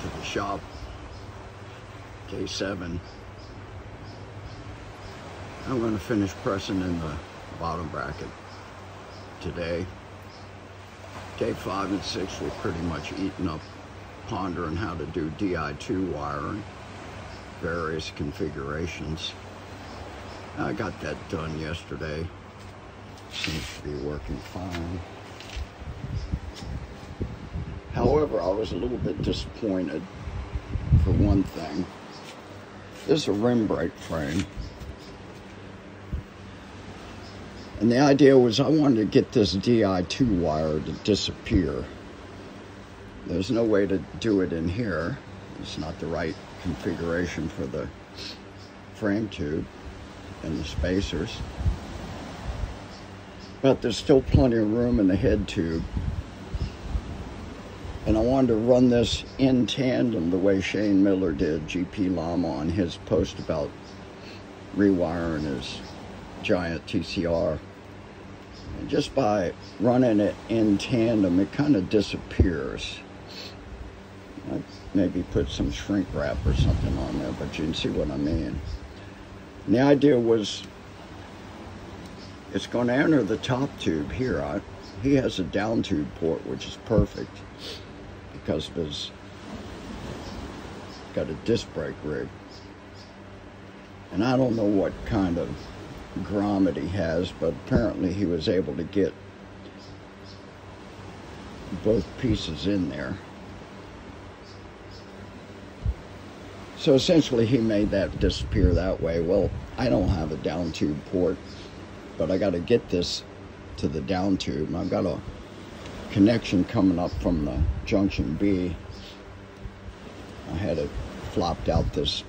to the shop. K7. I'm going to finish pressing in the bottom bracket today. K5 and 6 were pretty much eaten up pondering how to do DI2 wiring, various configurations. I got that done yesterday. Seems to be working fine. However, I was a little bit disappointed for one thing. This is a rim brake frame. And the idea was I wanted to get this DI2 wire to disappear. There's no way to do it in here. It's not the right configuration for the frame tube and the spacers. But there's still plenty of room in the head tube. And I wanted to run this in tandem the way Shane Miller did, GP Lama, on his post about rewiring his Giant TCR. And just by running it in tandem, it kind of disappears. I maybe put some shrink wrap or something on there, but you can see what I mean. And the idea was it's going to enter the top tube here. I, he has a down tube port, which is perfect because it's got a disc brake rig. And I don't know what kind of grommet he has, but apparently he was able to get both pieces in there. So essentially he made that disappear that way. Well, I don't have a down tube port, but I got to get this to the down tube. I've got a connection coming up from the junction B. I had it flopped out this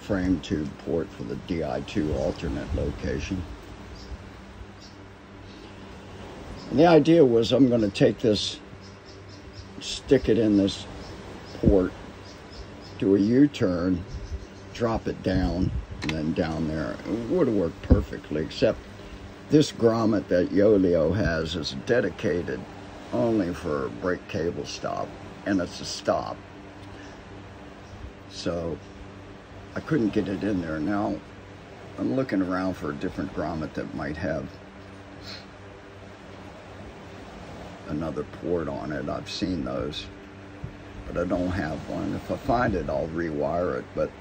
frame tube port for the DI2 alternate location. And the idea was I'm going to take this, stick it in this port, do a U-turn, drop it down, and then down there. It would have worked perfectly, except this grommet that Yoeleo has is dedicated only for brake cable stop, and it's a stop. So I couldn't get it in there. Now I'm looking around for a different grommet that might have another port on it. I've seen those, but I don't have one. If I find it, I'll rewire it. But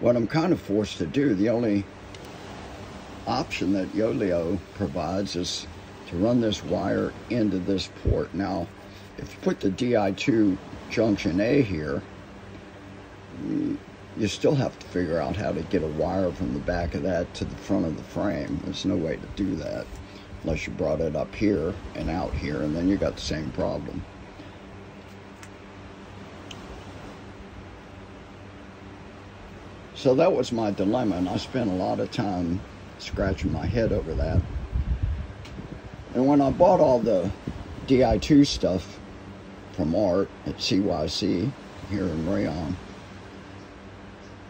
what I'm kind of forced to do, the only option that Yoeleo provides is to run this wire into this port. Now, if you put the DI2 junction A here, you still have to figure out how to get a wire from the back of that to the front of the frame. There's no way to do that unless you brought it up here and out here, and then you got the same problem. So that was my dilemma, and I spent a lot of time scratching my head over that. And when I bought all the DI2 stuff from Art at CYC here in Rayon,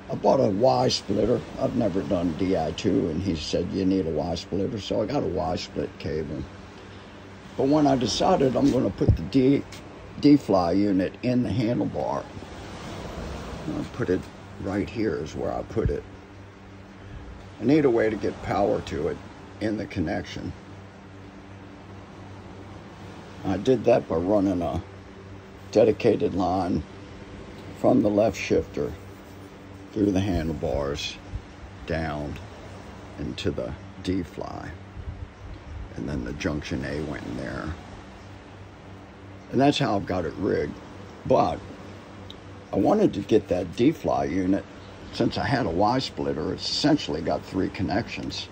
I bought a Y splitter. I've never done DI2, and he said you need a Y splitter, so I got a Y split cable. But when I decided I'm going to put the D, D-fly unit in the handlebar, I put it right here is where I put it. I need a way to get power to it in the connection. I did that by running a dedicated line from the left shifter through the handlebars down into the D-fly. And then the junction A went in there. And that's how I've got it rigged. But I wanted to get that D-fly unit since I had a Y splitter, it's essentially got three connections.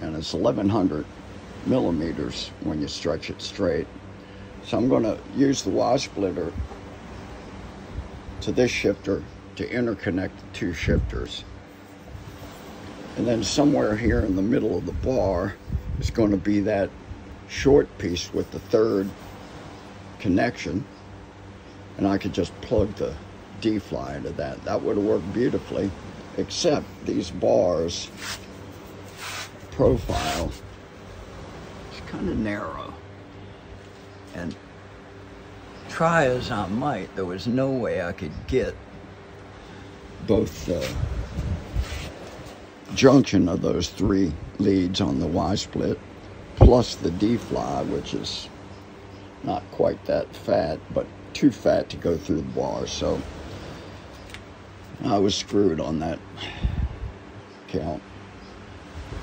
And it's 1100 millimeters when you stretch it straight. So I'm going to use the Y splitter to this shifter to interconnect the two shifters. And then somewhere here in the middle of the bar is going to be that short piece with the third connection. And I could just plug the D-fly into that. That would have worked beautifully, except these bars profile is kind of narrow. And try as I might, there was no way I could get both the junction of those three leads on the Y-split plus the D-fly, which is not quite that fat, but too fat to go through the bar. So I was screwed on that count.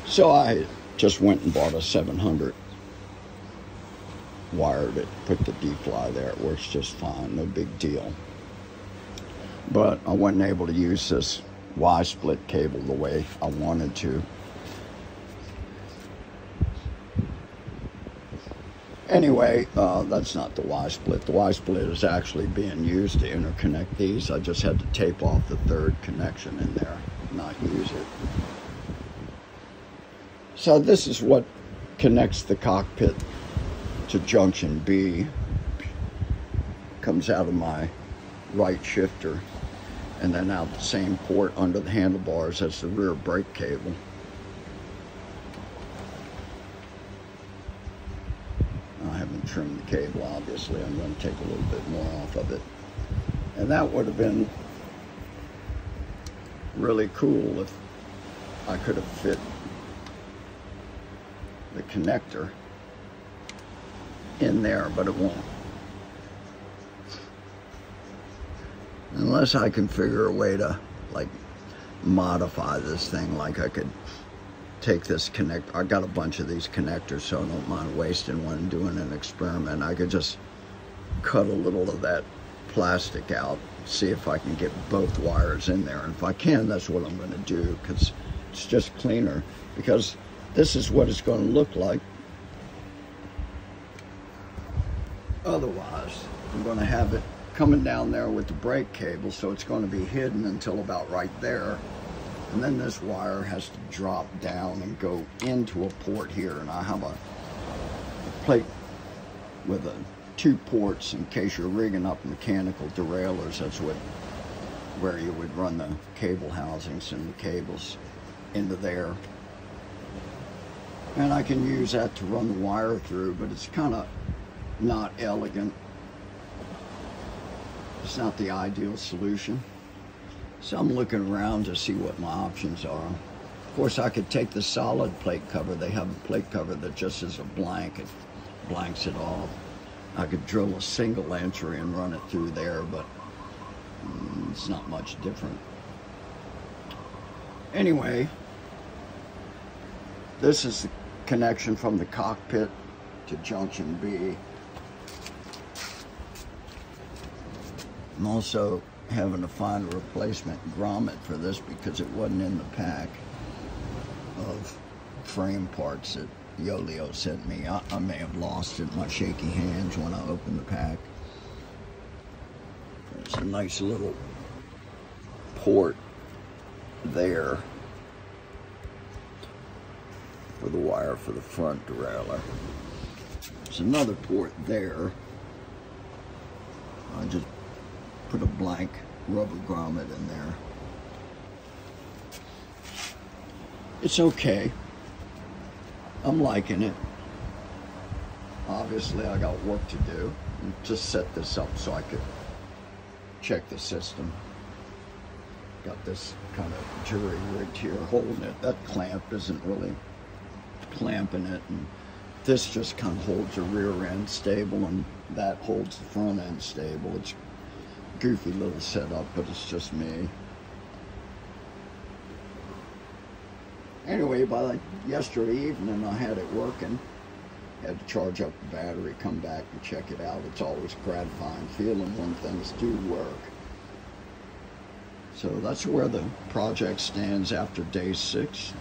So I just went and bought a 700 wired it, put the D-fly there. It works just fine, no big deal. But I wasn't able to use this Y-split cable the way I wanted to. Anyway, uh, that's not the Y-split. The Y-split is actually being used to interconnect these. I just had to tape off the third connection in there, not use it. So this is what connects the cockpit to junction B. Comes out of my right shifter and then out the same port under the handlebars as the rear brake cable. I the cable obviously, I'm going to take a little bit more off of it. And that would have been really cool if I could have fit the connector in there, but it won't. Unless I can figure a way to like modify this thing, like I could take this connect. I got a bunch of these connectors, so I don't mind wasting one doing an experiment. I could just cut a little of that plastic out, see if I can get both wires in there. And if I can, that's what I'm going to do because it's just cleaner. Because this is what it's going to look like. Otherwise, I'm going to have it coming down there with the brake cable, so it's going to be hidden until about right there. And then this wire has to drop down and go into a port here. And I have a, plate with a, two ports in case you're rigging up mechanical derailleurs. That's what where you would run the cable housings and the cables into there. And I can use that to run the wire through, but it's kind of not elegant. It's not the ideal solution. So I'm looking around to see what my options are. Of course, I could take the solid plate cover. They have a plate cover that just is a blank. It blanks it off. I could drill a single entry and run it through there, but mm, it's not much different. Anyway, this is the connection from the cockpit to junction B. I'm also having to find a replacement grommet for this because it wasn't in the pack of frame parts that Yoeleo sent me. I, I may have lost it in my shaky hands when I opened the pack. There's a nice little port there for the wire for the front derailleur. There's another port there. I just put a blank rubber grommet in there. It's okay. I'm liking it. Obviously, I got work to do. Just set this up so I could check the system. Got this kind of jury rigged here holding it. That clamp isn't really clamping it. And this just kind of holds the rear end stable and that holds the front end stable. It's goofy little setup, but it's just me. Anyway, by like yesterday evening, I had it working. Had to charge up the battery, come back and check it out. It's always gratifying feeling when things do work. So that's where the project stands after day six.